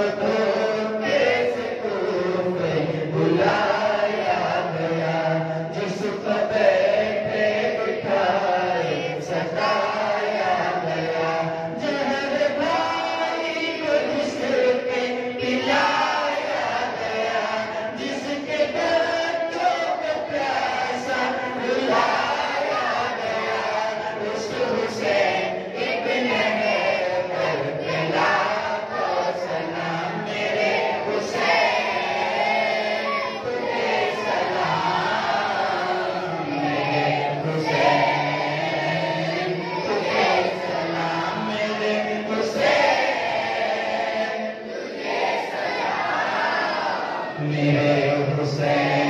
Thank you. Deus do céu.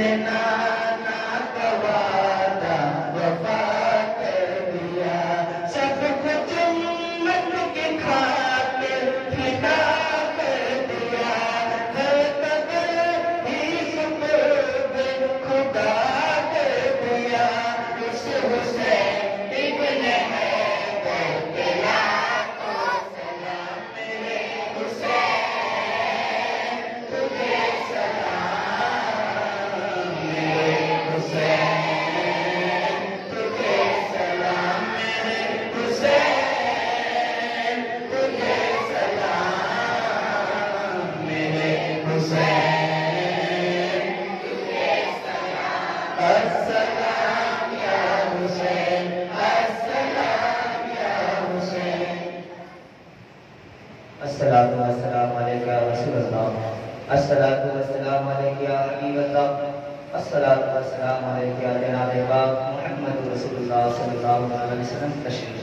And I. अस्सलातु वस्सलाम अलैका रसूल अल्लाह अस्सलातु वस्सलाम अलैका हबीब अल्लाह अस्सलातु वस्सलाम अलैका जनाब पाक। मोहम्मद रसूलुल्लाह सल्लल्लाहु अलैहि वसल्लम। तशरीफ़।